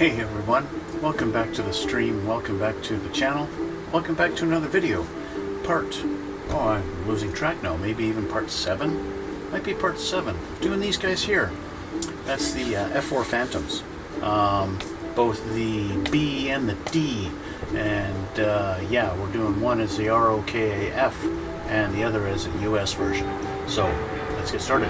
Hey everyone, welcome back to the stream, welcome back to the channel, welcome back to another video. Part, oh I'm losing track now, maybe even part 7? Might be part 7. Doing these guys here. That's the uh, F4 Phantoms. Um, both the B and the D. And uh, yeah, we're doing one as the ROKAF and the other as a US version. So, let's get started.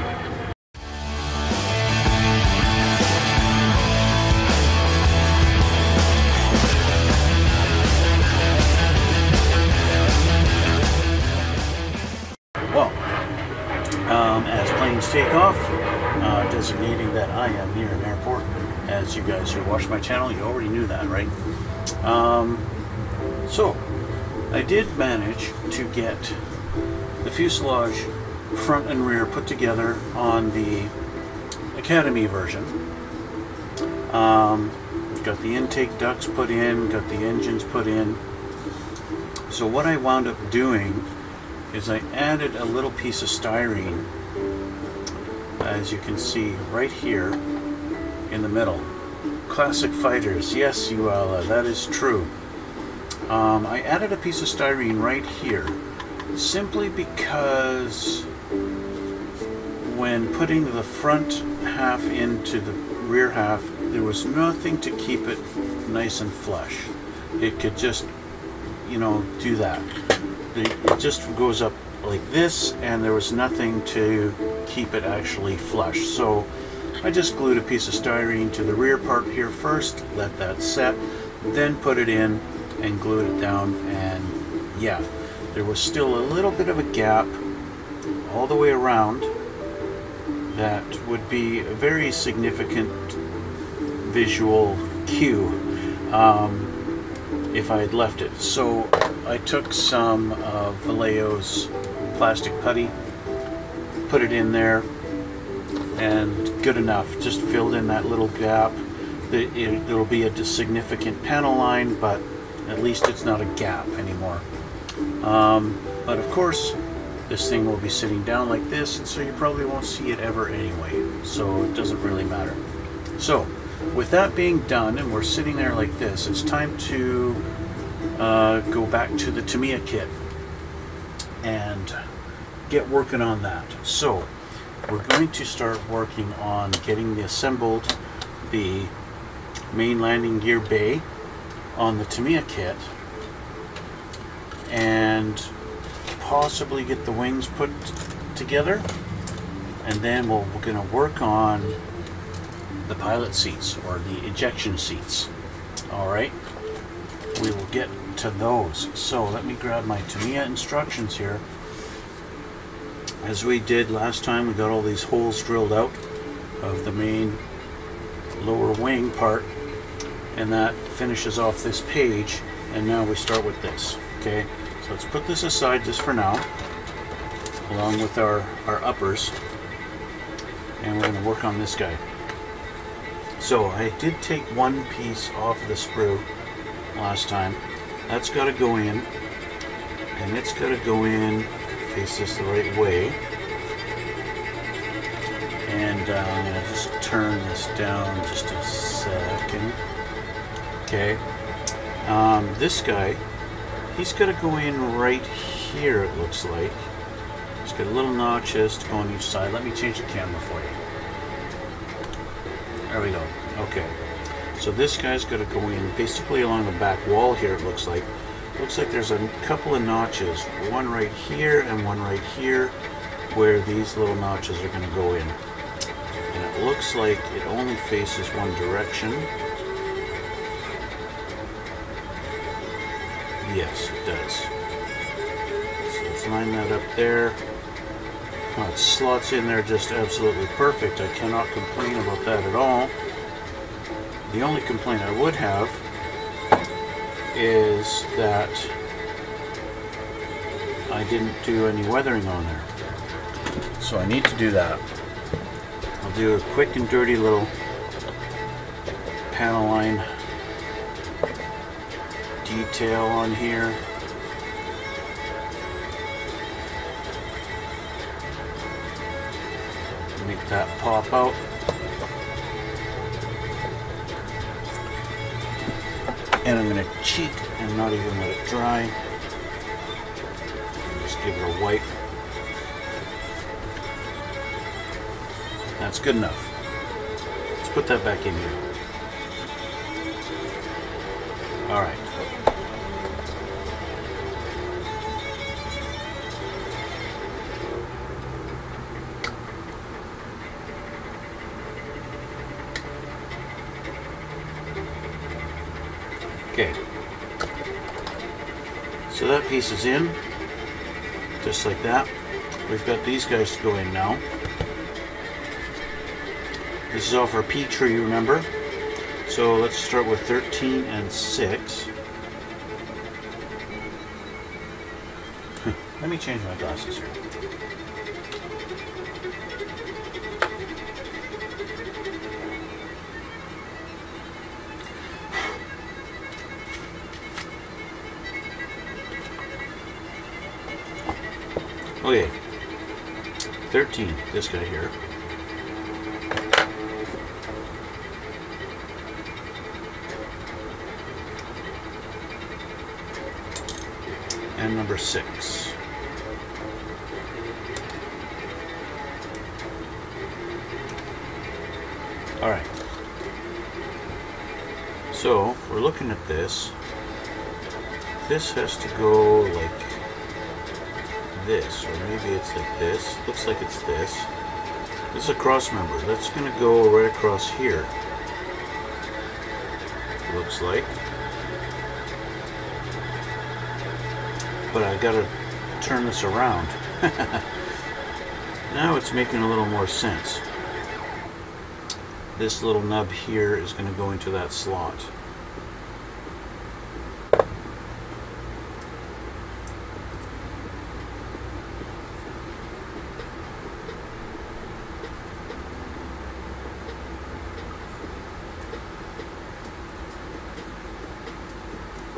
Watch my channel, you already knew that, right? Um, so, I did manage to get the fuselage front and rear put together on the Academy version. Um, got the intake ducts put in, got the engines put in. So what I wound up doing is I added a little piece of styrene as you can see right here in the middle. Classic fighters, yes Uala, that is true. Um, I added a piece of styrene right here simply because when putting the front half into the rear half there was nothing to keep it nice and flush. It could just, you know, do that. It just goes up like this and there was nothing to keep it actually flush. So I just glued a piece of styrene to the rear part here first, let that set, then put it in and glued it down and yeah, there was still a little bit of a gap all the way around that would be a very significant visual cue um, if I had left it. So I took some of Vallejo's plastic putty, put it in there, and good enough. Just filled in that little gap. It, will be a significant panel line, but at least it's not a gap anymore. Um, but of course, this thing will be sitting down like this, and so you probably won't see it ever anyway. So it doesn't really matter. So, with that being done, and we're sitting there like this, it's time to uh, go back to the Tamiya kit and get working on that. So, we're going to start working on getting the assembled the main landing gear bay on the Tamiya kit and possibly get the wings put together. And then we'll, we're going to work on the pilot seats or the ejection seats. Alright we will get to those. So let me grab my Tamiya instructions here as we did last time we got all these holes drilled out of the main lower wing part and that finishes off this page and now we start with this okay? So let's put this aside just for now along with our our uppers and we're going to work on this guy. So I did take one piece off the sprue last time. That's got to go in and it's got to go in face this the right way. And uh, I'm going to just turn this down just a second. Okay. Um, this guy he's got to go in right here it looks like. He's got a little notches to go on each side. Let me change the camera for you. There we go. Okay. So this guy's got to go in basically along the back wall here it looks like looks like there's a couple of notches. One right here and one right here where these little notches are going to go in. And it looks like it only faces one direction. Yes it does. So let's line that up there. It slots in there just absolutely perfect. I cannot complain about that at all. The only complaint I would have is that I didn't do any weathering on there. So I need to do that. I'll do a quick and dirty little panel line detail on here. Make that pop out. And I'm going to cheat and not even let it dry. Just give it a wipe. That's good enough. Let's put that back in here. All right. So that piece is in, just like that. We've got these guys to go in now. This is all for P-tree, remember? So let's start with 13 and 6. Let me change my glasses here. 13, this guy here. And number 6. Alright. So, we're looking at this, this has to go like this, or maybe it's like this. Looks like it's this. This is a cross member. That's going to go right across here. Looks like. But I got to turn this around. now it's making a little more sense. This little nub here is going to go into that slot.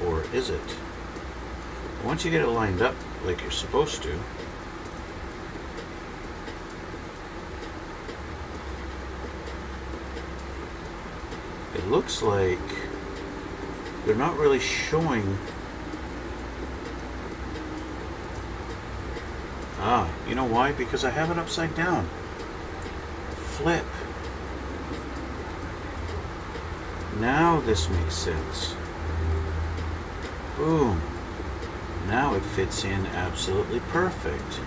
Or is it? Once you get it lined up like you're supposed to, it looks like they're not really showing. Ah, you know why? Because I have it upside down. Flip. Now this makes sense. Boom. Now it fits in absolutely perfect.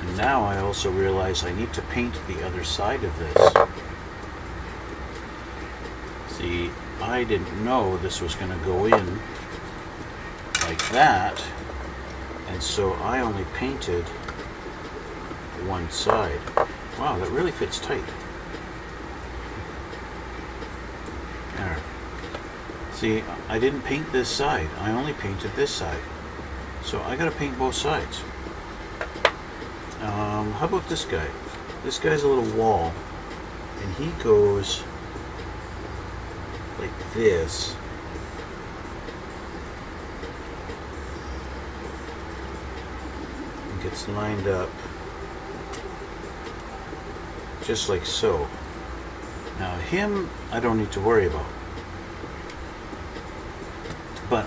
And now I also realize I need to paint the other side of this. See, I didn't know this was going to go in like that, and so I only painted one side. Wow, that really fits tight. See, I didn't paint this side. I only painted this side. So I gotta paint both sides. Um, how about this guy? This guy's a little wall. And he goes like this. And gets lined up just like so. Now him, I don't need to worry about. But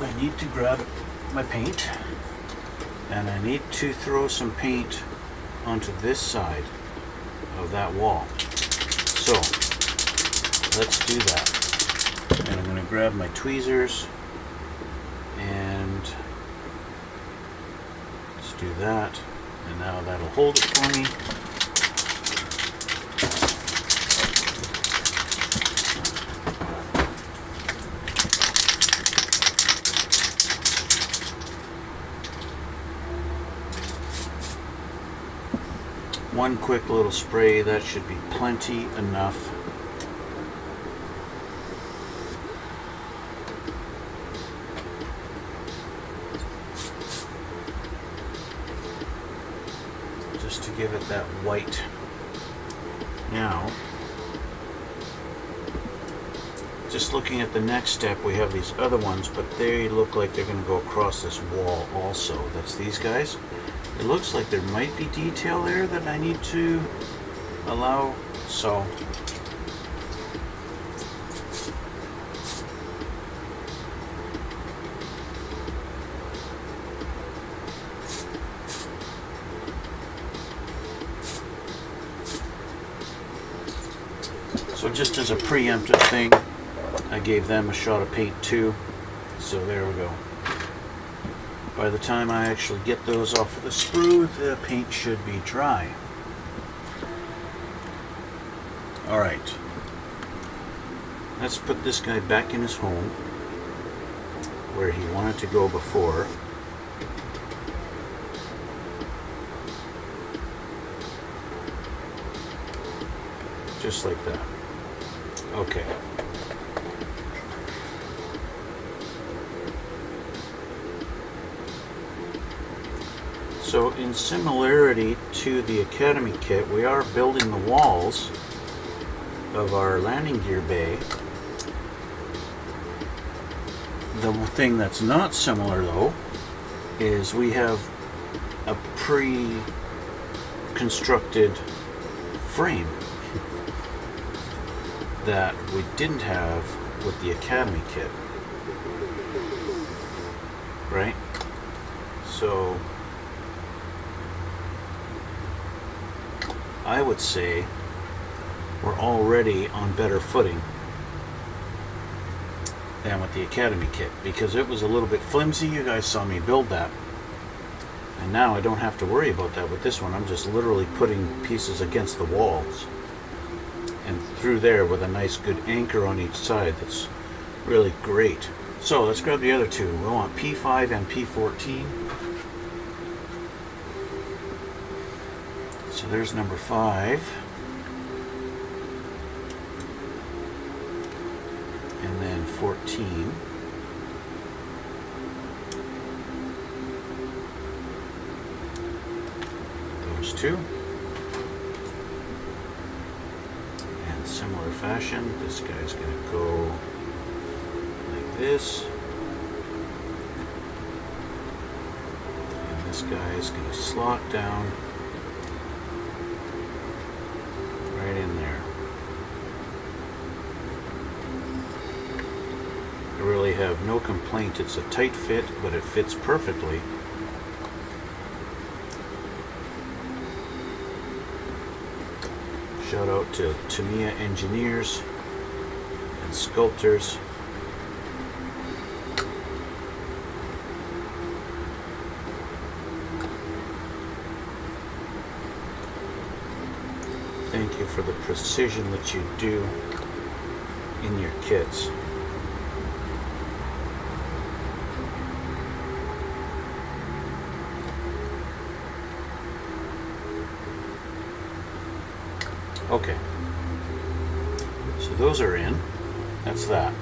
I need to grab my paint and I need to throw some paint onto this side of that wall. So let's do that. And I'm going to grab my tweezers and let's do that. And now that'll hold it for me. One quick little spray that should be plenty enough. Just to give it that white. Now just looking at the next step we have these other ones but they look like they're going to go across this wall also. That's these guys It looks like there might be detail there that I need to allow, so So just as a preemptive thing, I gave them a shot of paint too. So there we go. By the time I actually get those off of the sprue, the paint should be dry. Alright. Let's put this guy back in his home where he wanted to go before. Just like that. Okay. So in similarity to the Academy kit, we are building the walls of our landing gear bay. The thing that's not similar though is we have a pre-constructed frame that we didn't have with the Academy kit. Right? So, I would say we're already on better footing than with the Academy kit because it was a little bit flimsy. You guys saw me build that. And now I don't have to worry about that with this one. I'm just literally putting pieces against the walls and through there with a nice good anchor on each side that's really great. So let's grab the other two. We want P5 and P14. There's number five. And then 14. Those two. And similar fashion. This guy's going to go like this. And this guy is going to slot down right in there. I really have no complaint. It's a tight fit, but it fits perfectly. Shout out to Tamiya engineers and sculptors. Thank you for the precision that you do in your kits. Okay. So those are in. That's that.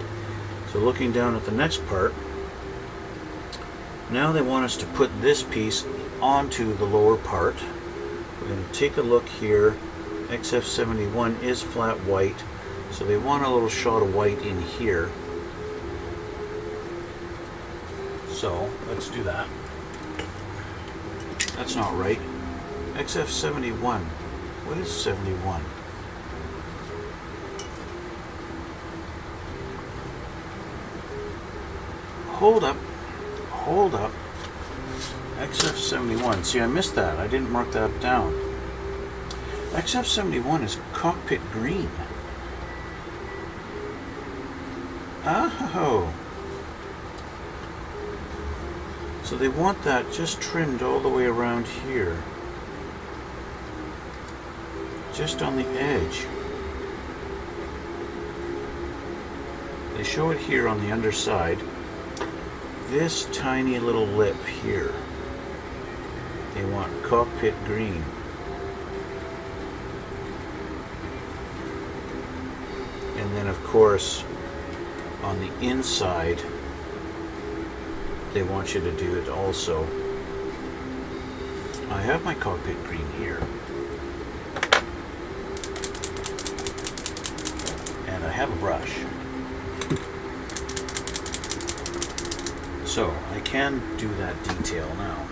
So looking down at the next part, now they want us to put this piece onto the lower part. We're going to take a look here. XF71 is flat white, so they want a little shot of white in here. So let's do that. That's not right. XF71. What is 71? Hold up, hold up. XF71. See, I missed that. I didn't mark that down. XF71 is cockpit green. Oh. So they want that just trimmed all the way around here. Just on the edge. They show it here on the underside this tiny little lip here. They want cockpit green. And then of course on the inside they want you to do it also. I have my cockpit green here. And I have a brush. So I can do that detail now.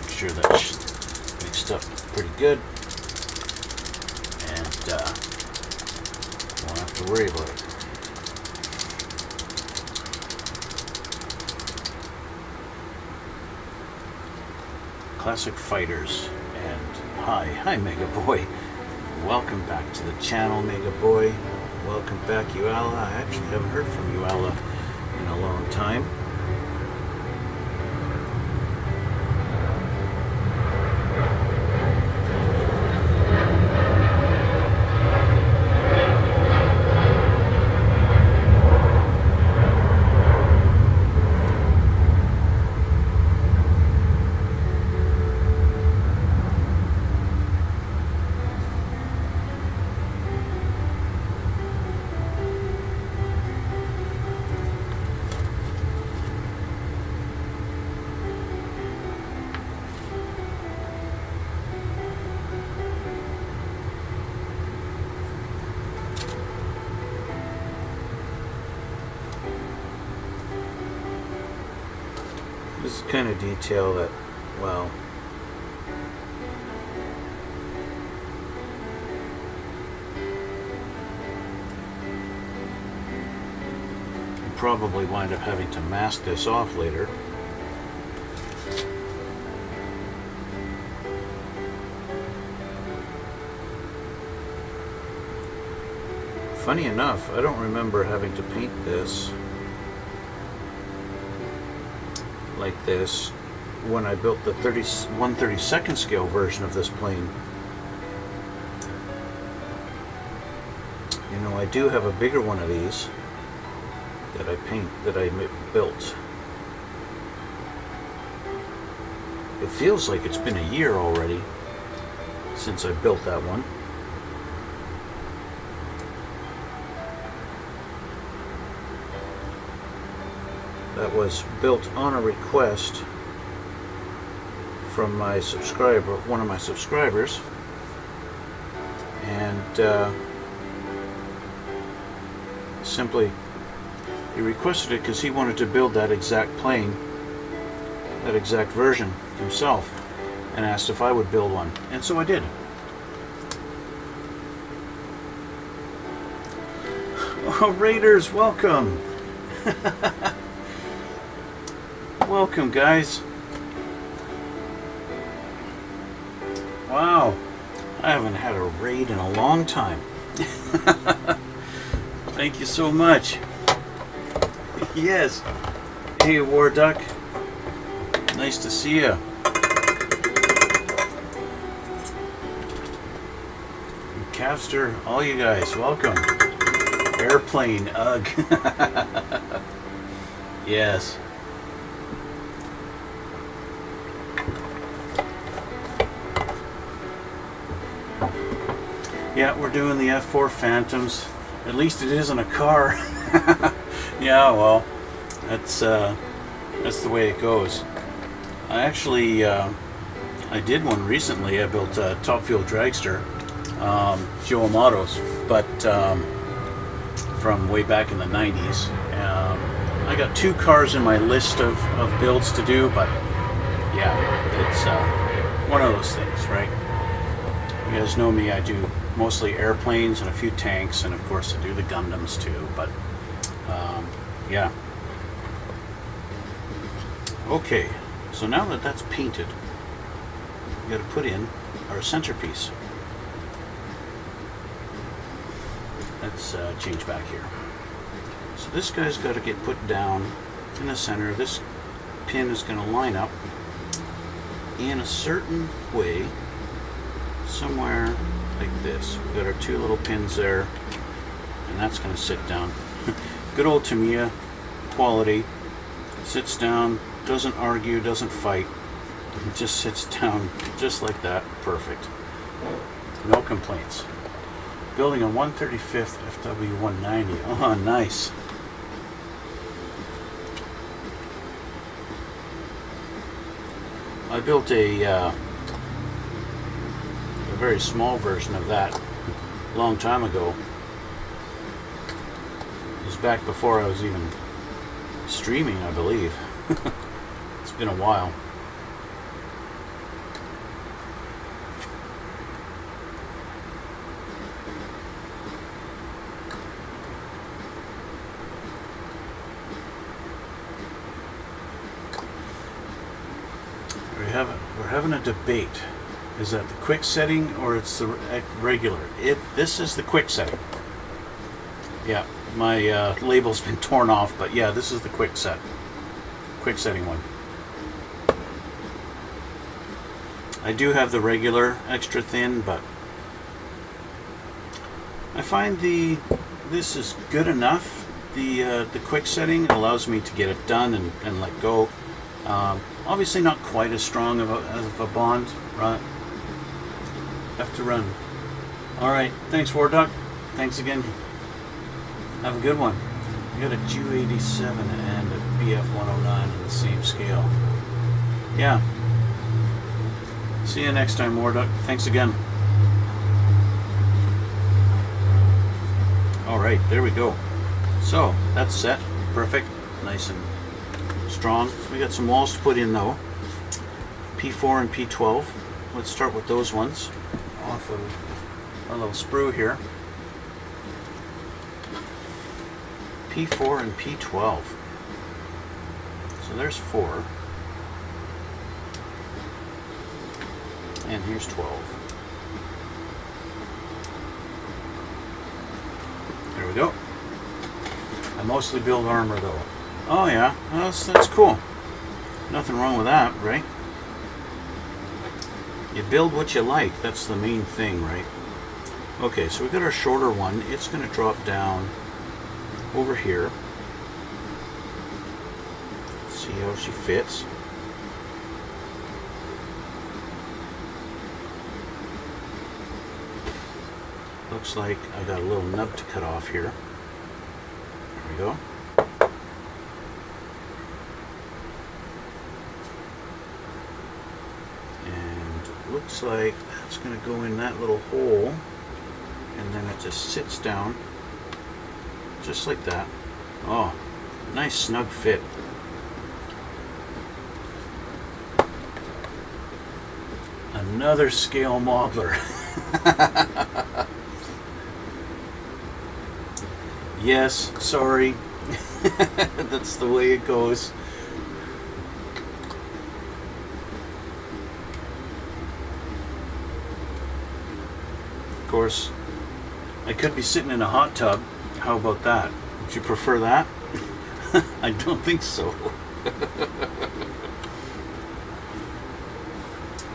Make sure that's mixed up pretty good. And uh, won't have to worry about it. Classic Fighters and hi, hi Mega Boy. Welcome back to the channel, Mega Boy. Welcome back, Uala. I actually haven't heard from Uala in a long time. Kind of detail that, well, probably wind up having to mask this off later. Funny enough, I don't remember having to paint this like this when I built the 30, 132nd scale version of this plane. You know, I do have a bigger one of these that I paint, that I built. It feels like it's been a year already since I built that one. Was built on a request from my subscriber, one of my subscribers, and uh, simply he requested it because he wanted to build that exact plane, that exact version himself, and asked if I would build one, and so I did. Oh, Raiders, welcome! Welcome, guys. Wow, I haven't had a raid in a long time. Thank you so much. yes. Hey, War Duck. Nice to see you. Capster, all you guys, welcome. Airplane, ugh. yes. Yeah, we're doing the F4 Phantoms. At least it isn't a car. yeah, well, that's uh, that's the way it goes. I actually uh, I did one recently. I built a Top Fuel Dragster, um, Joe Amatos, but um, from way back in the 90s. Um, I got two cars in my list of, of builds to do, but yeah, it's uh, one of those things, right? You guys know me, I do mostly airplanes and a few tanks, and of course to do the Gundams too, but um, yeah. Okay, so now that that's painted, we got to put in our centerpiece. Let's uh, change back here. So this guy's got to get put down in the center. This pin is going to line up in a certain way somewhere like this. We've got our two little pins there, and that's going to sit down. Good old Tamiya quality. Sits down, doesn't argue, doesn't fight. It just sits down just like that. Perfect. No complaints. Building a 135th FW190. Oh, nice. I built a uh, very small version of that a long time ago. It was back before I was even streaming, I believe. it's been a while. We're we're having a debate. Is that the quick setting or it's the regular? It this is the quick setting. Yeah, my uh, label's been torn off, but yeah, this is the quick set, quick setting one. I do have the regular extra thin, but I find the this is good enough. The uh, the quick setting allows me to get it done and, and let go. Um, obviously not quite as strong of a, of a bond, right? Have to run. All right, thanks War Duck. Thanks again. Have a good one. You got a Ju-87 and a BF-109 on the same scale. Yeah. See you next time, War Duck. Thanks again. All right, there we go. So that's set, perfect, nice and strong. We got some walls to put in though. P4 and P12. Let's start with those ones. Off of our little sprue here. P4 and P12. So there's four. And here's 12. There we go. I mostly build armor though. Oh yeah, that's, that's cool. Nothing wrong with that, right? You build what you like. That's the main thing, right? Okay, so we got our shorter one. It's going to drop down over here. See how she fits. Looks like I got a little nub to cut off here. There we go. And looks like that's going to go in that little hole. And then it just sits down. Just like that. Oh, nice snug fit. Another scale modeler. yes, sorry. That's the way it goes. Of course, I could be sitting in a hot tub. How about that? Would you prefer that? I don't think so.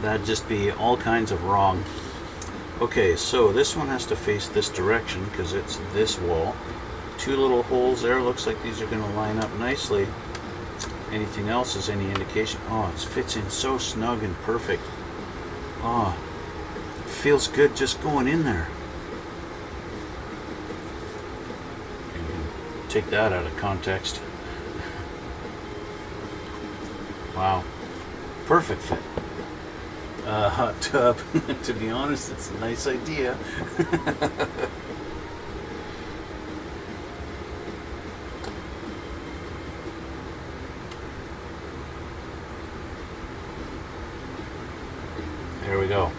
That'd just be all kinds of wrong. Okay, so this one has to face this direction because it's this wall. Two little holes there. Looks like these are going to line up nicely. Anything else is any indication? Oh, it fits in so snug and perfect. Oh, feels good just going in there. Take that out of context. Wow. Perfect fit. Uh, hot tub. to be honest, it's a nice idea. there we go.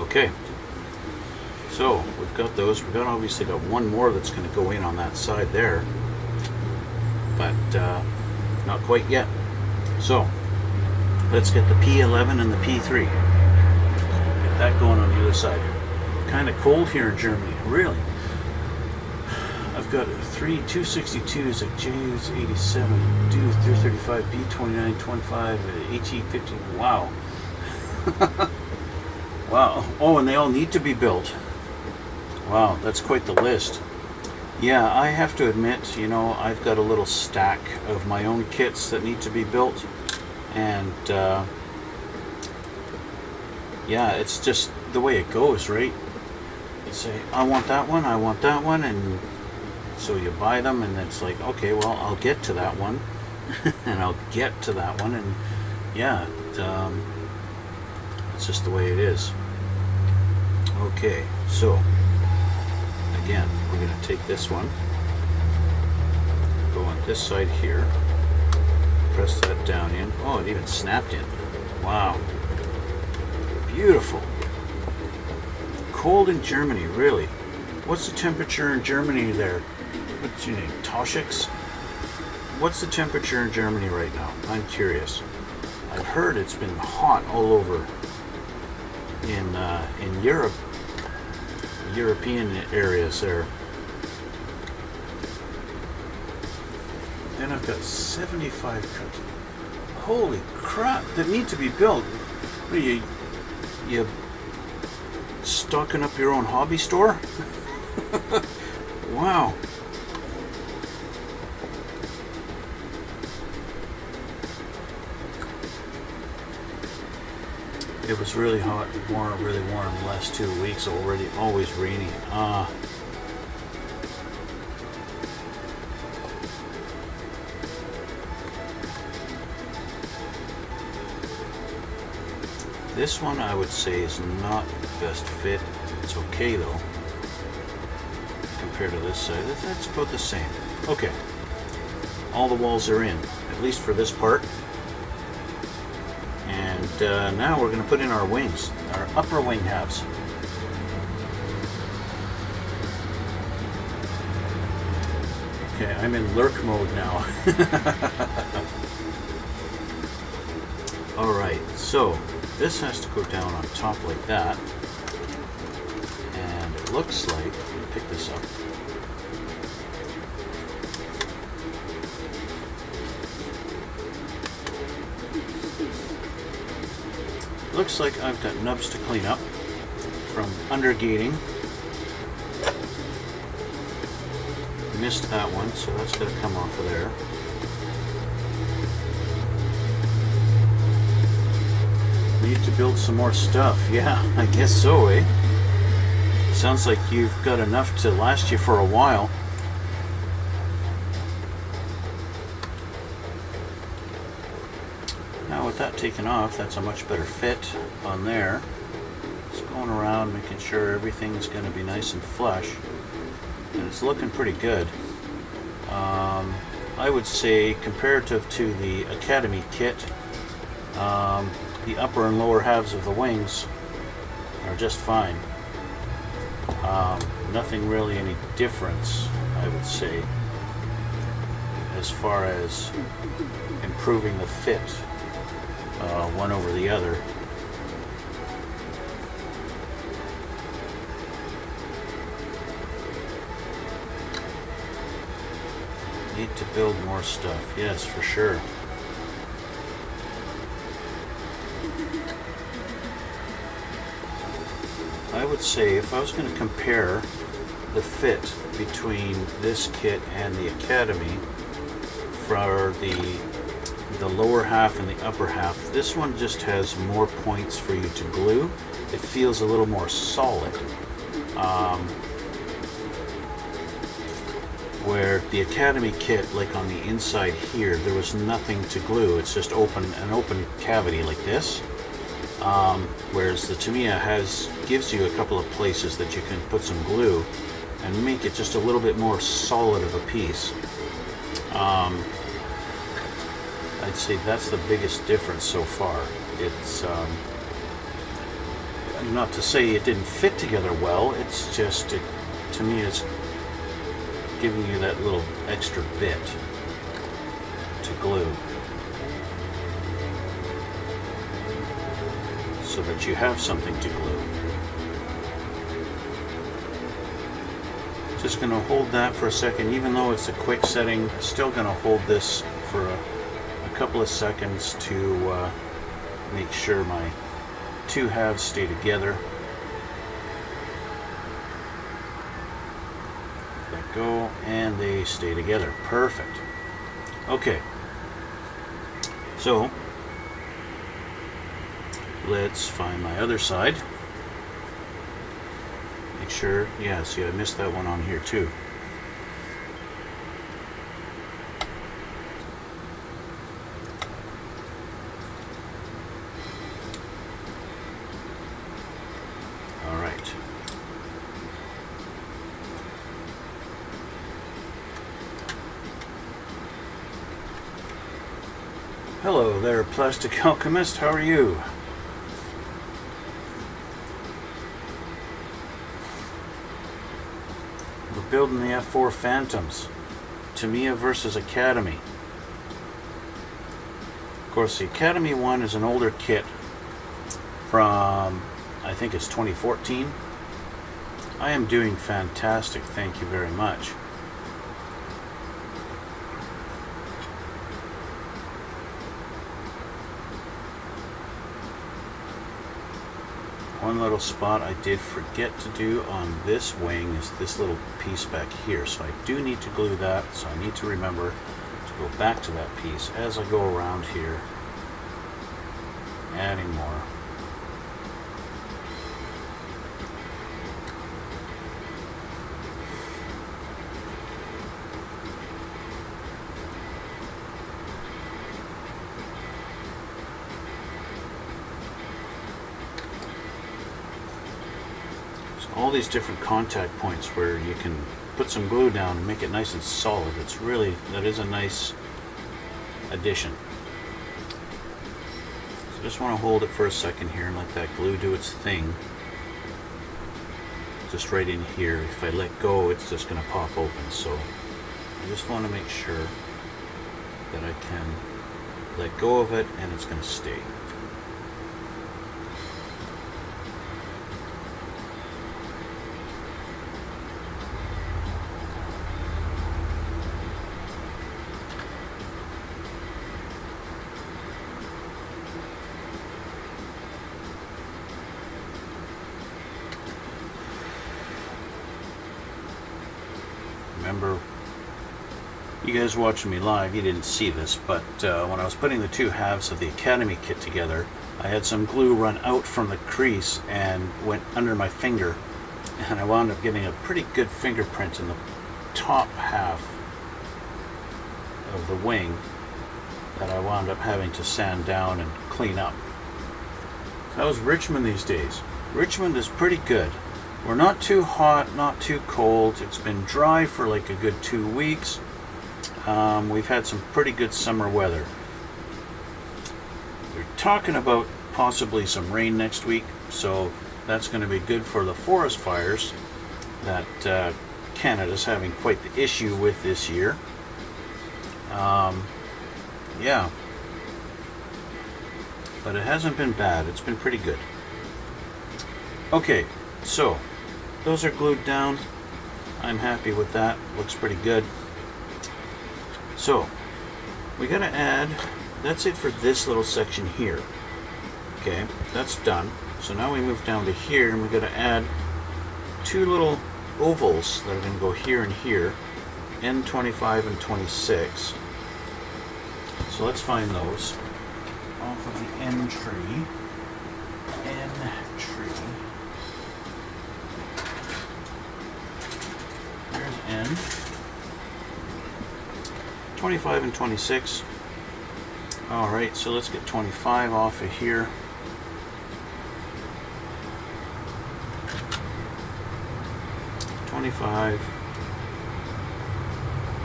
Okay. So we've got those. We've got obviously got one more that's going to go in on that side there, but uh, not quite yet. So let's get the P11 and the P3. Get that going on the other side. Kind of cold here in Germany, really. I've got three 262s, a J's 87, Do 335, B29, 25, HE50. Wow. wow. Oh, and they all need to be built. Wow, that's quite the list. Yeah, I have to admit, you know, I've got a little stack of my own kits that need to be built. And, uh, yeah, it's just the way it goes, right? You say, I want that one, I want that one, and so you buy them, and it's like, okay, well, I'll get to that one, and I'll get to that one, and yeah, it, um, it's just the way it is. Okay, so again, we're going to take this one, go on this side here, press that down in. Oh, it even snapped in. Wow. Beautiful. Cold in Germany, really. What's the temperature in Germany there? What's your name? Toshix? What's the temperature in Germany right now? I'm curious. I've heard it's been hot all over in uh, in Europe, European areas there. Then I've got 75 trucks. Holy crap, that need to be built. What are you, you stocking up your own hobby store? wow. It was really hot, warm, really warm the last two weeks already, always rainy. Ah. This one I would say is not the best fit. It's okay though. Compared to this side, that's about the same. Okay. All the walls are in, at least for this part. Uh, now we're going to put in our wings, our upper wing halves. Okay, I'm in lurk mode now. Alright, so this has to go down on top like that. And it looks like, pick this up. Looks like I've got nubs to clean up from undergating. Missed that one, so that's going to come off of there. Need to build some more stuff. Yeah, I guess so, eh? Sounds like you've got enough to last you for a while. Now with that taken off, that's a much better fit on there. Just going around making sure everything's going to be nice and flush. And it's looking pretty good. Um, I would say comparative to the Academy kit, um, the upper and lower halves of the wings are just fine. Um, nothing really any difference, I would say, as far as improving the fit uh, one over the other. Need to build more stuff, yes, for sure. I would say if I was going to compare the fit between this kit and the Academy for the the lower half and the upper half, this one just has more points for you to glue. It feels a little more solid. Um, where the Academy kit, like on the inside here, there was nothing to glue. It's just open an open cavity like this. Um, whereas the Tamiya has gives you a couple of places that you can put some glue and make it just a little bit more solid of a piece. Um, I'd say that's the biggest difference so far. It's um, not to say it didn't fit together well. It's just it, to me it's giving you that little extra bit to glue. so that you have something to glue. Just going to hold that for a second, even though it's a quick setting, still going to hold this for a, a couple of seconds to uh, make sure my two halves stay together. Let go, and they stay together. Perfect. Okay. So, let's find my other side. Make sure, yeah, see I missed that one on here too. All right. Hello there, Plastic Alchemist. How are you? We're building the F4 Phantoms. Tamiya versus Academy. Of course, the Academy one is an older kit from, I think it's 2014. I am doing fantastic, thank you very much. One little spot I did forget to do on this wing is this little piece back here. So I do need to glue that. So I need to remember to go back to that piece as I go around here, adding more. These different contact points where you can put some glue down and make it nice and solid. It's really, that is a nice addition. So just want to hold it for a second here and let that glue do its thing. Just right in here. If I let go, it's just going to pop open. So I just want to make sure that I can let go of it and it's going to stay. remember you guys watching me live, you didn't see this, but uh, when I was putting the two halves of the Academy kit together, I had some glue run out from the crease and went under my finger, and I wound up getting a pretty good fingerprint in the top half of the wing that I wound up having to sand down and clean up. How's Richmond these days? Richmond is pretty good. We're not too hot, not too cold. It's been dry for like a good two weeks. Um, we've had some pretty good summer weather. We're talking about possibly some rain next week, so that's going to be good for the forest fires that uh, Canada's having quite the issue with this year. Um, yeah. But it hasn't been bad. It's been pretty good. Okay, so those are glued down. I'm happy with that. Looks pretty good. So, we gotta add, that's it for this little section here. Okay, that's done. So now we move down to here and we gotta add two little ovals that are gonna go here and here, N25 and 26. So let's find those off of the N tree. N tree. There's N. 25 and 26. Alright, so let's get 25 off of here. Twenty-five,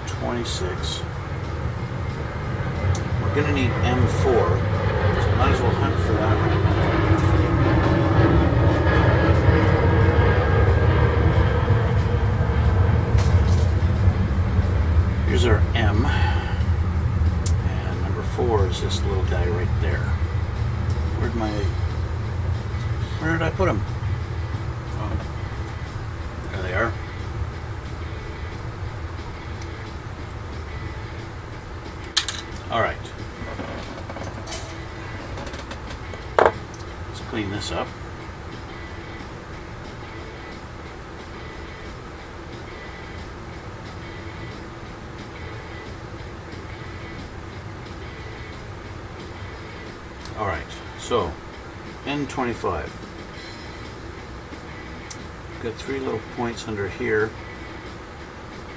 twenty-six. We're gonna need M4, so might as well hunt for that right now. Here's our M. And number is this little guy right there. Where'd my... Where did I put him? Oh. There they are. Alright. Let's clean this up. N25. Got three little points under here.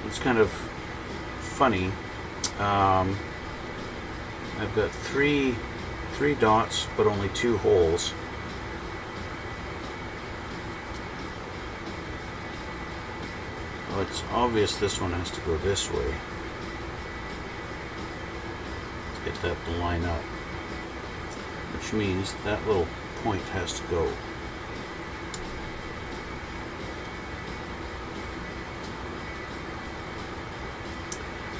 It's kind of funny. Um, I've got three three dots but only two holes. Well, it's obvious this one has to go this way. Let's get that to line up which means that little point has to go.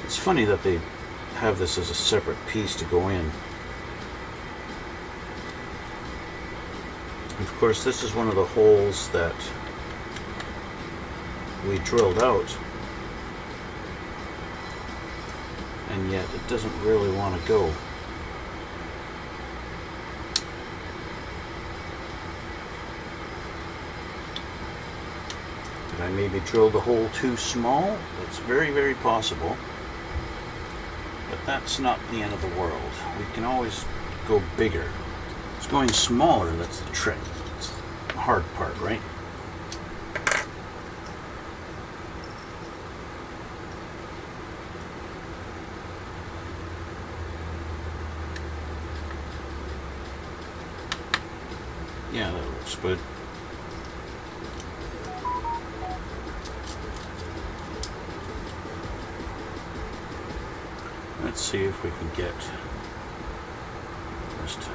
It's funny that they have this as a separate piece to go in. Of course, this is one of the holes that we drilled out. And yet, it doesn't really want to go. I maybe drill the hole too small? It's very, very possible. But that's not the end of the world. We can always go bigger. It's going smaller that's the trick. It's the hard part, right? Yeah, that looks good. Let's see if we can get just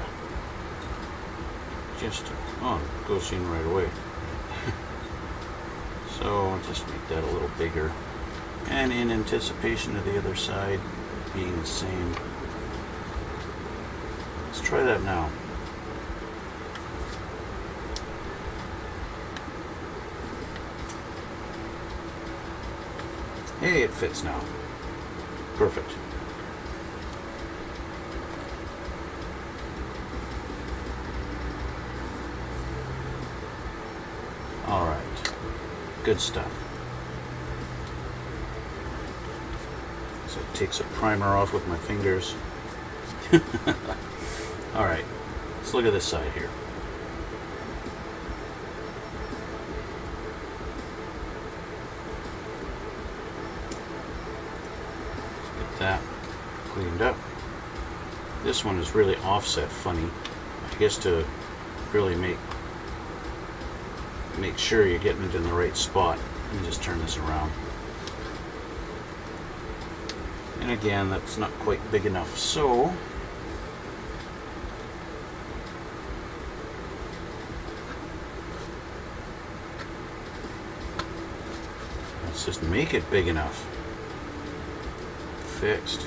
just oh goes in right away. so I'll just make that a little bigger. And in anticipation of the other side being the same. Let's try that now. Hey, it fits now. Perfect. All right. Good stuff. So it takes a primer off with my fingers. All right. Let's look at this side here. Let's get that cleaned up. This one is really offset funny. I guess to really make make sure you're getting it in the right spot. Let me just turn this around. And again, that's not quite big enough. So, let's just make it big enough. Fixed.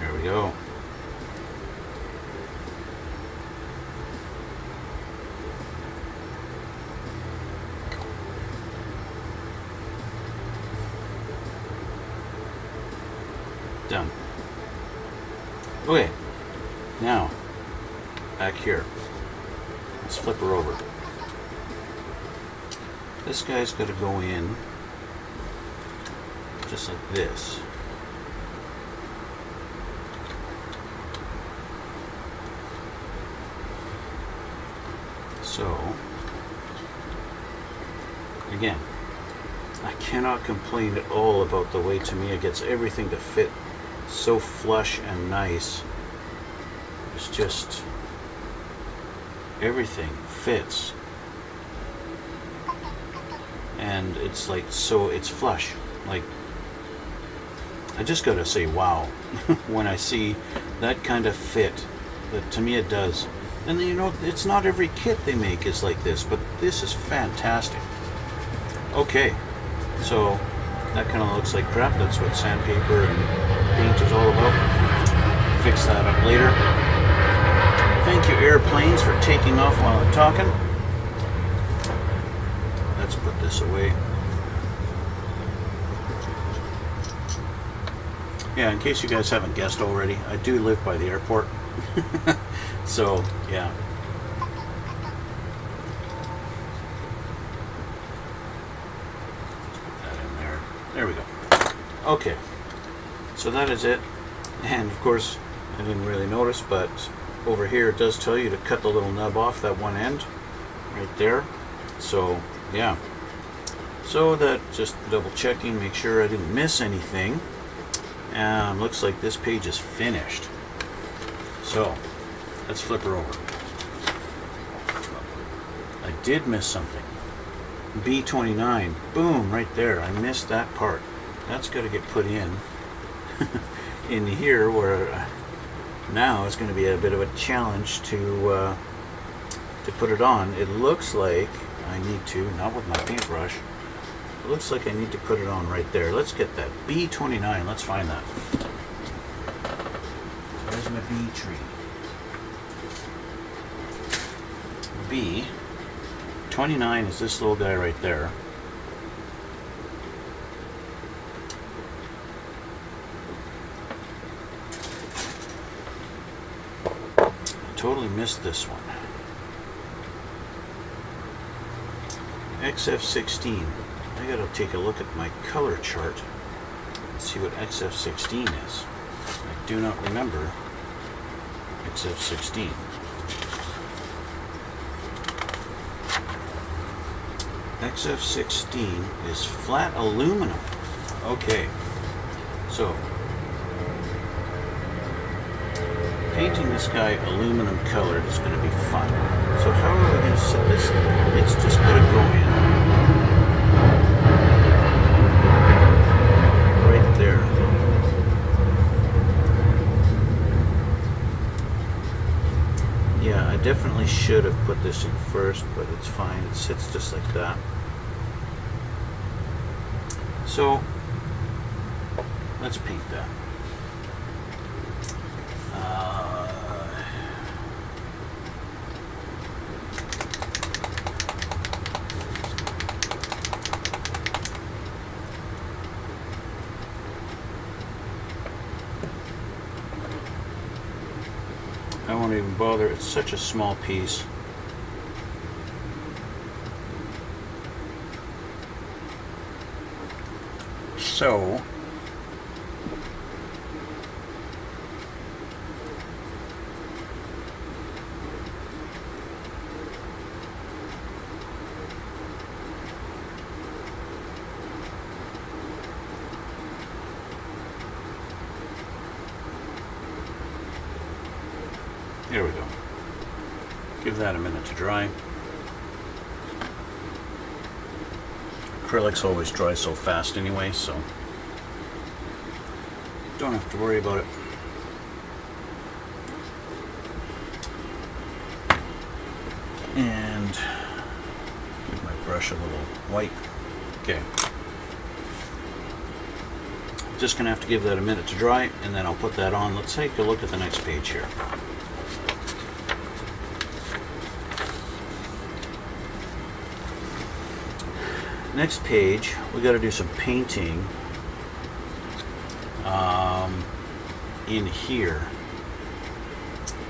There we go. Done. Okay, now back here. Let's flip her over. This guy's got to go in just like this. So, again, I cannot complain at all about the way Tamiya gets everything to fit so flush and nice. It's just everything fits. And it's like so it's flush. Like I just gotta say wow when I see that kind of fit that to me it does. And you know, it's not every kit they make is like this, but this is fantastic. Okay, so that kind of looks like crap. That's what sandpaper and paint is all about. Fix that up later. Thank you, airplanes, for taking off while I'm talking. This away. Yeah, in case you guys haven't guessed already, I do live by the airport. so, yeah. There we go. Okay. So that is it. And of course, I didn't really notice, but over here it does tell you to cut the little nub off that one end right there. So, yeah. So that just double checking, make sure I didn't miss anything. And looks like this page is finished. So, let's flip her over. I did miss something. B29, boom, right there. I missed that part. That's got to get put in. in here where uh, now it's going to be a bit of a challenge to uh, to put it on. It looks like I need to, not with my paintbrush, it looks like I need to put it on right there. Let's get that B29, let's find that. There's my B tree. B, 29 is this little guy right there. I totally missed this one. XF16. Gotta take a look at my color chart and see what XF16 is. I do not remember XF16. XF16 is flat aluminum. Okay, so painting this guy aluminum colored is going to be fun. So how are we going to set this? It's just going to go in right there. Yeah, I definitely should have put this in first, but it's fine. It sits just like that. So, let's paint that. Bother. It's such a small piece. So, There we go. Give that a minute to dry. Acrylics always dry so fast anyway, so don't have to worry about it. And give my brush a little white. Okay. Just gonna have to give that a minute to dry and then I'll put that on. Let's take a look at the next page here. Next page we got to do some painting um, in here.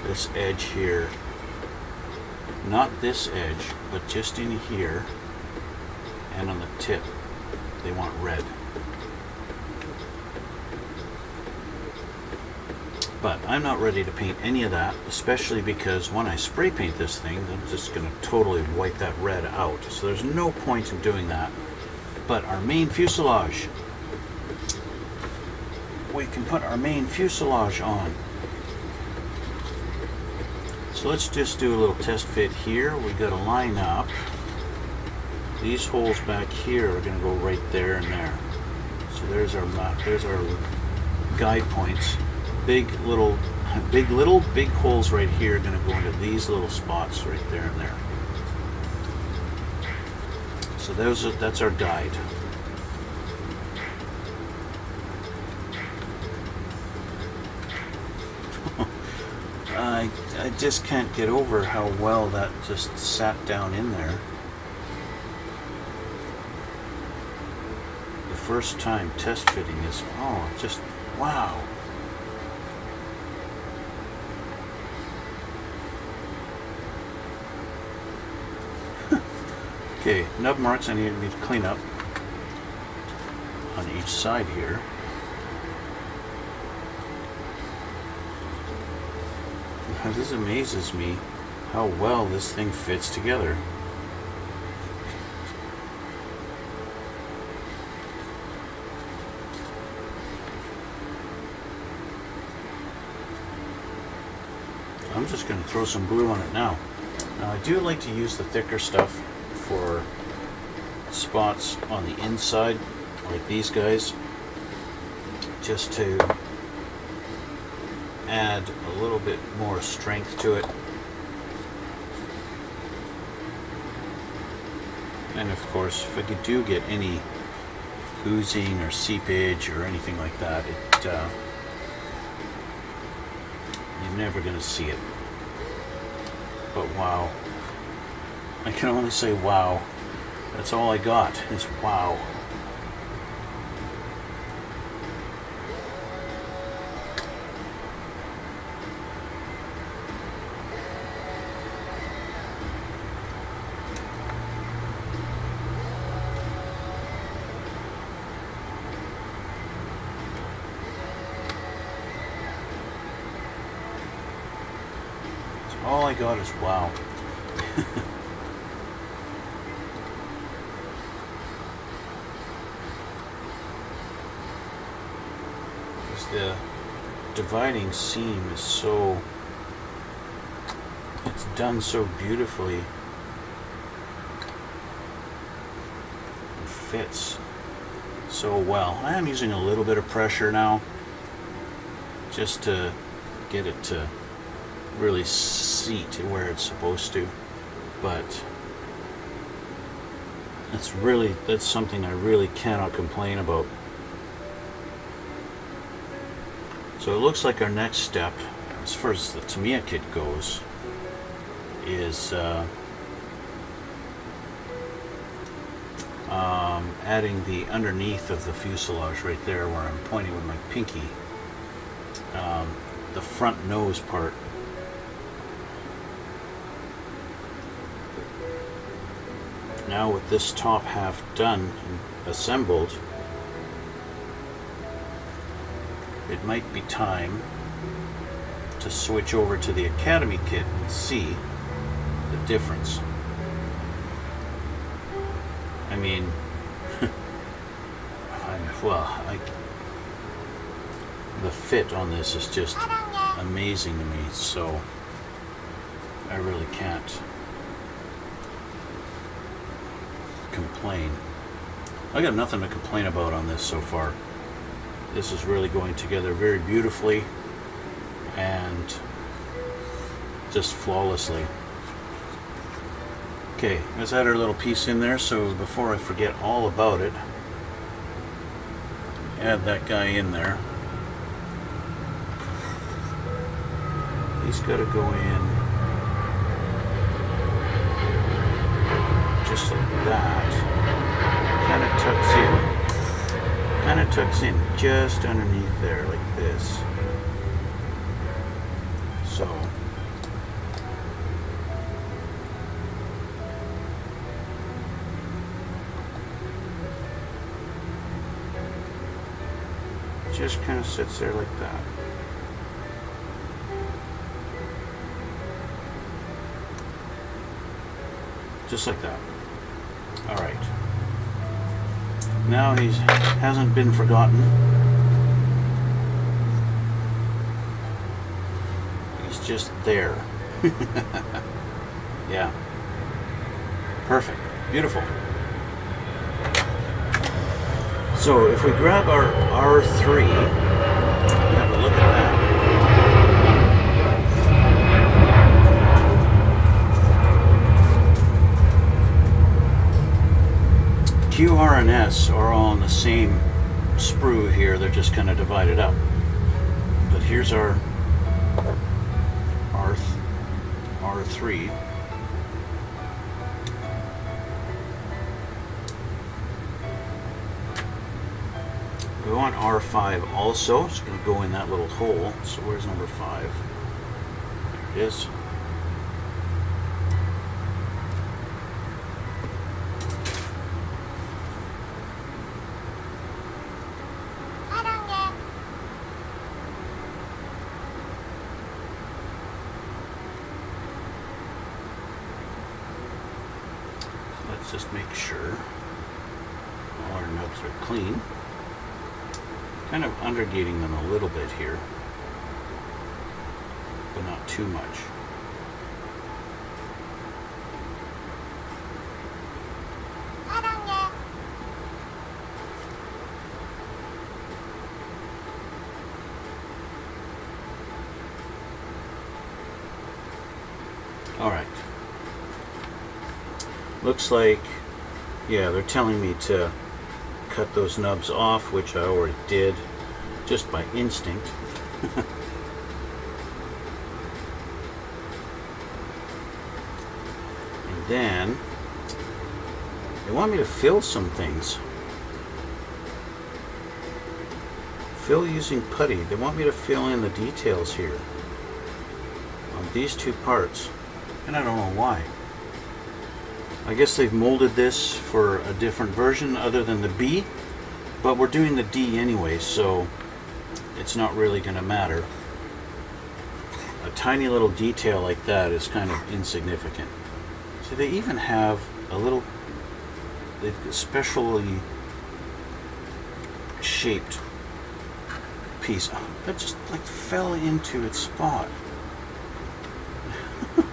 This edge here. Not this edge but just in here. And on the tip they want red but I'm not ready to paint any of that especially because when I spray paint this thing I'm just going to totally wipe that red out. So there's no point in doing that. But our main fuselage. We can put our main fuselage on. So let's just do a little test fit here. We got to line up. These holes back here are going to go right there and there. So there's our there's our guide points big little big little big holes right here are going to go into these little spots right there and there. So those are, that's our guide. I, I just can't get over how well that just sat down in there. The first time test fitting is oh just wow Okay, nub marks I need to clean up on each side here. This amazes me how well this thing fits together. I'm just going to throw some glue on it now. Now I do like to use the thicker stuff for spots on the inside like these guys just to add a little bit more strength to it and of course if I do get any oozing or seepage or anything like that it uh, You're never going to see it. But wow. I can only say wow. That's all I got is wow. All I got is wow. Because the seam is so it's done so beautifully. It fits so well. I am using a little bit of pressure now just to get it to really seat where it's supposed to but that's really that's something I really cannot complain about so it looks like our next step as far as the Tamiya kit goes is uh, um, adding the underneath of the fuselage right there where I'm pointing with my pinky um, the front nose part. Now with this top half done and assembled it might be time to switch over to the Academy kit and see the difference. I mean, I, well, I, the fit on this is just amazing to me, so I really can't complain. I got nothing to complain about on this so far. This is really going together very beautifully and just flawlessly. Okay, let's add our little piece in there so before I forget all about it, add that guy in there. He's got to go in just like that. Kind of tucks in. Kind of tucks in just underneath there like this. So just kind of sits there like that. Just like that. Now he hasn't been forgotten. He's just there. yeah. Perfect. Beautiful. So if we grab our R3, have a look at that. Q, R, and S are all on the same sprue here. They're just kind of divided up. But here's our R R3. We want R5 also. It's going to go in that little hole. So where's number 5? There it is. Let's just make sure all our nubs are clean. Kind of undergating them a little bit here, but not too much. All right. Looks like, yeah, they're telling me to cut those nubs off, which I already did, just by instinct. then they want me to fill some things. Fill using putty. They want me to fill in the details here on these two parts. And I don't know why. I guess they've molded this for a different version other than the B, but we're doing the D anyway, so it's not really going to matter. A tiny little detail like that is kind of insignificant. So they even have a little, they've specially shaped piece oh, that just like fell into its spot.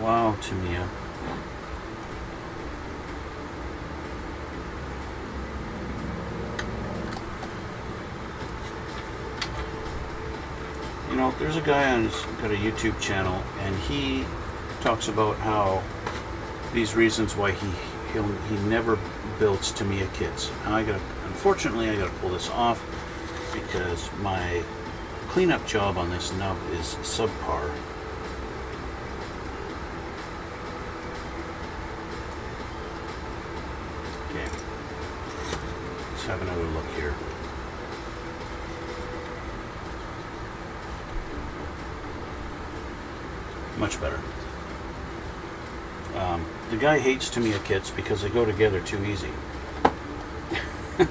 wow, Tamiya. You know, there's a guy on his got a YouTube channel, and he talks about how these reasons why he he'll, he never builds Tamiya kits. Now I got unfortunately I got to pull this off because my cleanup job on this nub is subpar. Okay, let's have another look here. Much better. Um, the guy hates Tamiya kits because they go together too easy.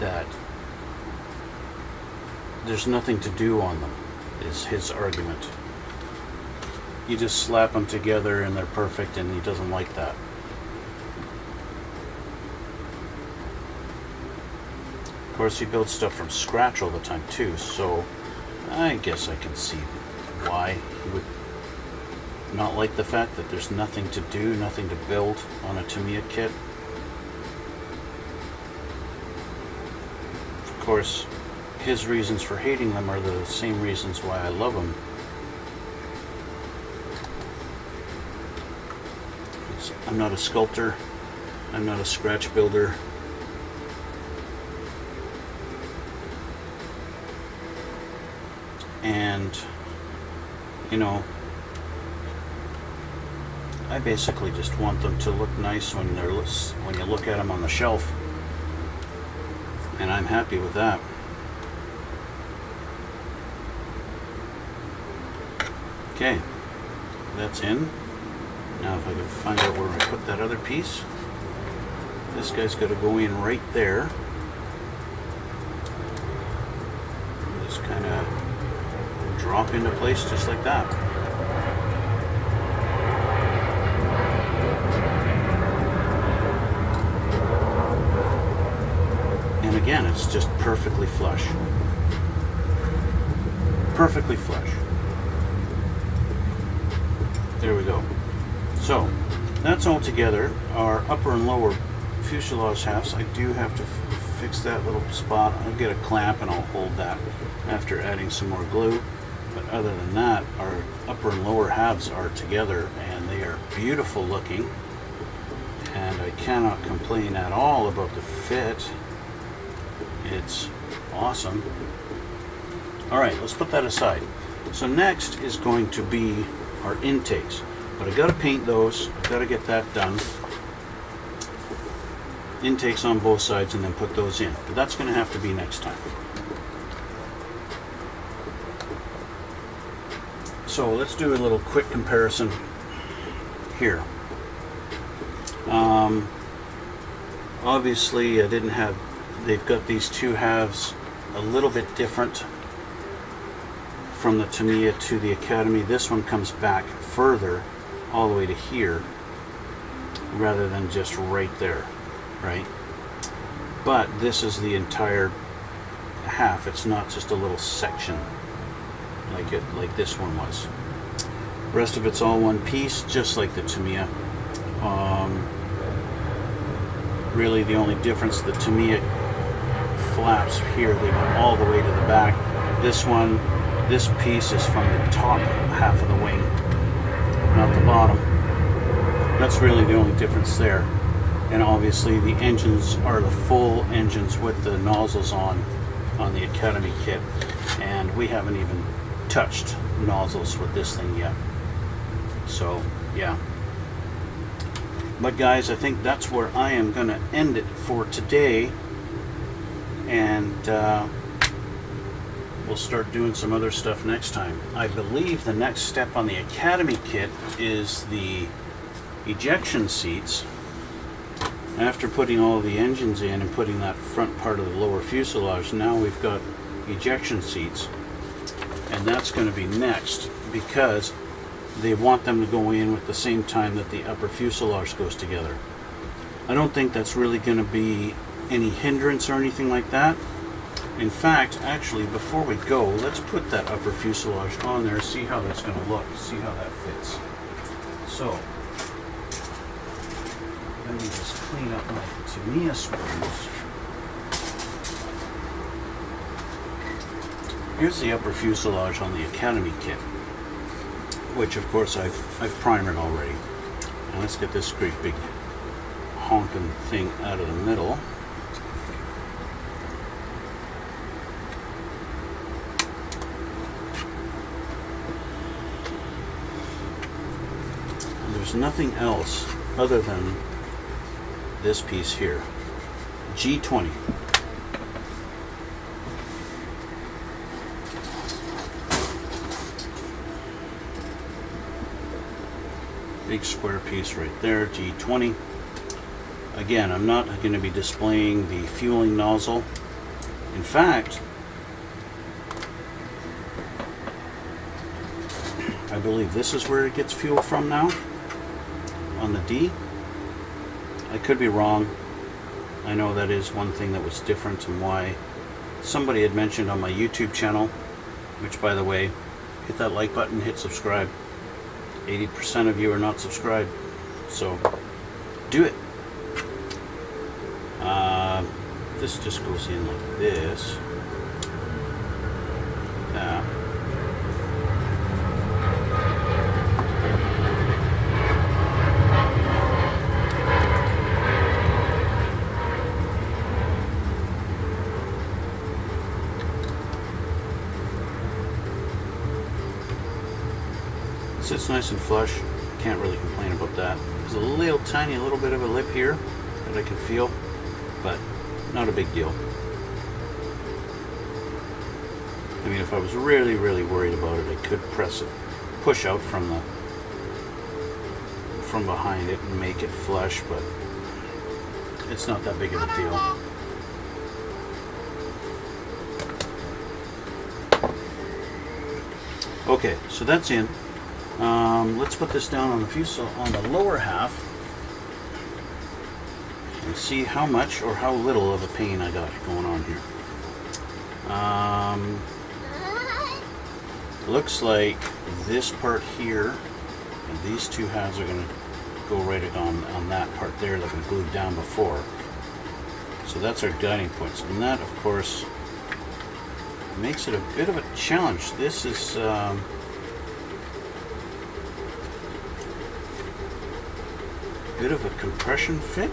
that there's nothing to do on them, is his argument. You just slap them together and they're perfect, and he doesn't like that. Of course, he builds stuff from scratch all the time, too, so I guess I can see why he would not like the fact that there's nothing to do, nothing to build on a Tamiya kit. Of course, his reasons for hating them are the same reasons why I love them. I'm not a sculptor, I'm not a scratch builder. And, you know, I basically just want them to look nice when they're when you look at them on the shelf, and I'm happy with that. Okay, that's in. Now if I can find out where I put that other piece, this guy's got to go in right there. Just kind of drop into place just like that. Again, it's just perfectly flush. Perfectly flush. There we go. So, that's all together. Our upper and lower fuselage halves, I do have to fix that little spot. I'll get a clamp and I'll hold that after adding some more glue. But other than that, our upper and lower halves are together and they are beautiful looking. And I cannot complain at all about the fit. It's awesome. All right, let's put that aside. So next is going to be our intakes. But I gotta paint those, gotta get that done. Intakes on both sides and then put those in. But that's gonna have to be next time. So let's do a little quick comparison here. Um, obviously I didn't have they've got these two halves a little bit different from the Tamiya to the Academy. This one comes back further all the way to here rather than just right there, right? But this is the entire half. It's not just a little section like it like this one was. rest of it's all one piece, just like the Tamiya. Um, really the only difference the Tamiya flaps here, they go all the way to the back. This one, this piece is from the top half of the wing, not the bottom. That's really the only difference there. And obviously the engines are the full engines with the nozzles on, on the Academy kit. And we haven't even touched nozzles with this thing yet. So, yeah. But guys, I think that's where I am going to end it for today. And uh, we'll start doing some other stuff next time. I believe the next step on the Academy kit is the ejection seats. After putting all the engines in and putting that front part of the lower fuselage, now we've got ejection seats. And that's going to be next because they want them to go in with the same time that the upper fuselage goes together. I don't think that's really going to be any hindrance or anything like that. In fact, actually, before we go, let's put that upper fuselage on there, see how that's going to look, see how that fits. So, let me just clean up my Tamiya screws. Here's the upper fuselage on the Academy kit, which of course I've, I've primered already. And let's get this great big honking thing out of the middle. There's nothing else other than this piece here. G20. big square piece right there, G20. Again, I'm not going to be displaying the fueling nozzle. In fact, I believe this is where it gets fuel from now, on the D. I could be wrong. I know that is one thing that was different and why somebody had mentioned on my YouTube channel, which by the way, hit that like button, hit subscribe. 80% of you are not subscribed. So do it. Uh, this just goes in like this. Nice and flush. Can't really complain about that. There's a little tiny little bit of a lip here that I can feel, but not a big deal. I mean, if I was really, really worried about it, I could press it, push out from the from behind it and make it flush, but it's not that big of a deal. Okay, so that's in. Um, let's put this down on the fuselage on the lower half and see how much or how little of a pain I got going on here. Um, looks like this part here and these two halves are going to go right on, on that part there that we glued down before. So that's our guiding points. And that, of course, makes it a bit of a challenge. This is... Um, bit of a compression fit.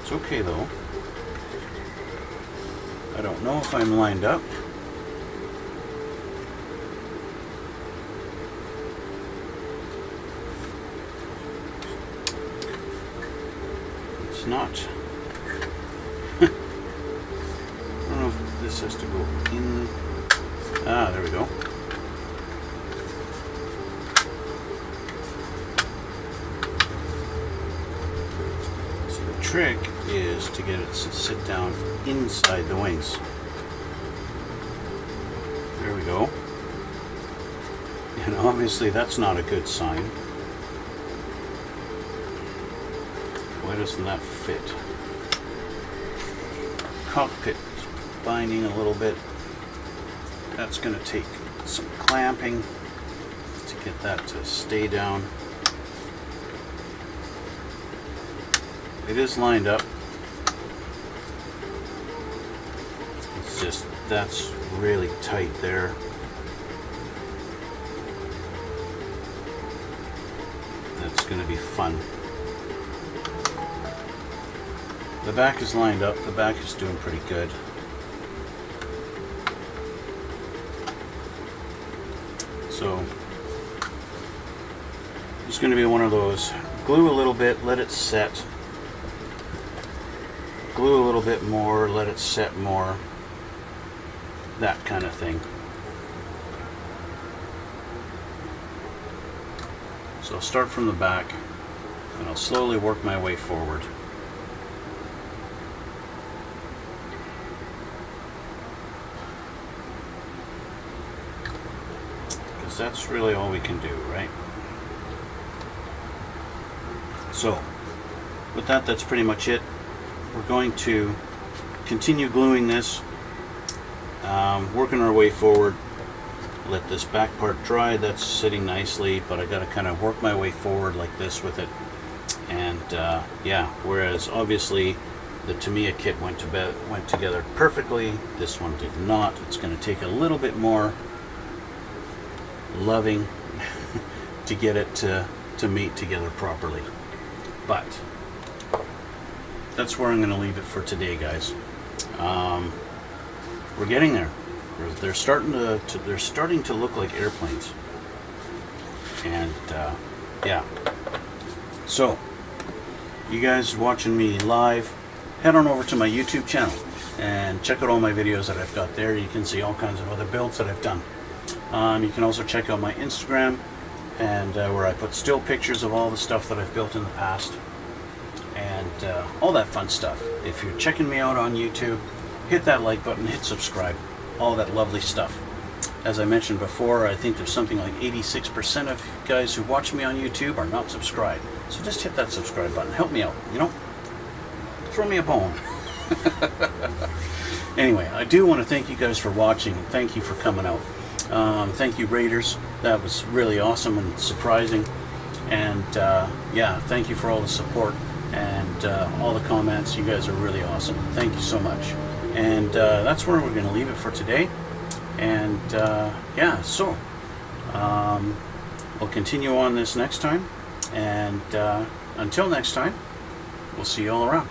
It's okay though. I don't know if I'm lined up. It's not. To get it to sit down inside the wings. There we go. And obviously that's not a good sign. Why doesn't that fit? Cockpit binding a little bit. That's going to take some clamping to get that to stay down. It is lined up. That's really tight there. That's going to be fun. The back is lined up. The back is doing pretty good. So it's going to be one of those glue a little bit, let it set. Glue a little bit more, let it set more. That kind of thing. So I'll start from the back and I'll slowly work my way forward. Because that's really all we can do, right? So, with that, that's pretty much it. We're going to continue gluing this, um, working our way forward. Let this back part dry, that's sitting nicely, but I gotta kind of work my way forward like this with it. And uh, yeah, whereas obviously the Tamiya kit went to bed, went together perfectly, this one did not. It's gonna take a little bit more loving to get it to, to meet together properly. But that's where I'm going to leave it for today, guys. Um, we're getting there. They're starting to, to, they're starting to look like airplanes, and uh, yeah. So, you guys watching me live, head on over to my YouTube channel and check out all my videos that I've got there. You can see all kinds of other builds that I've done. Um, you can also check out my Instagram and uh, where I put still pictures of all the stuff that I've built in the past and uh, all that fun stuff. If you're checking me out on YouTube, hit that like button, hit subscribe, all that lovely stuff. As I mentioned before, I think there's something like 86% of guys who watch me on YouTube are not subscribed. So just hit that subscribe button. Help me out, you know? Throw me a bone. anyway, I do want to thank you guys for watching thank you for coming out. Um, thank you, Raiders. That was really awesome and surprising. And uh, yeah, thank you for all the support and uh, all the comments. You guys are really awesome. Thank you so much. And uh, that's where we're going to leave it for today. And uh, yeah, so um, we'll continue on this next time. And uh, until next time, we'll see you all around.